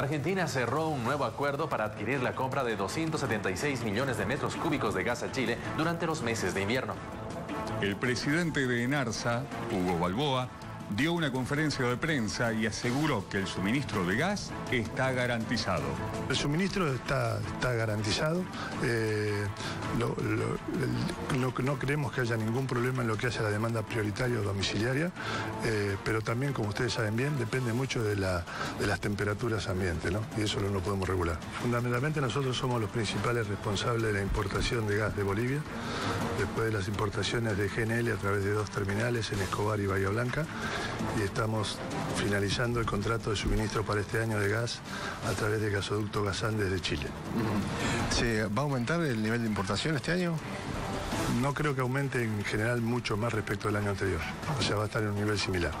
Argentina cerró un nuevo acuerdo para adquirir la compra de 276 millones de metros cúbicos de gas a Chile durante los meses de invierno. El presidente de ENARSA, Hugo Balboa, dio una conferencia de prensa y aseguró que el suministro de gas está garantizado. El suministro está, está garantizado. Eh, no, creemos que haya ningún problema en lo que hace la demanda prioritaria o domiciliaria, eh, pero también, como ustedes saben bien, depende mucho de, las temperaturas ambiente, ¿no? y eso no lo podemos regular. Fundamentalmente nosotros somos los principales responsables de la importación de gas de Bolivia, después de las importaciones de GNL a través de dos terminales en Escobar y Bahía Blanca, y estamos finalizando el contrato de suministro para este año de gas a través del gasoducto Gasán desde Chile. ¿Va a aumentar el nivel de importación este año? No creo que aumente en general mucho más respecto al año anterior, o sea, va a estar en un nivel similar.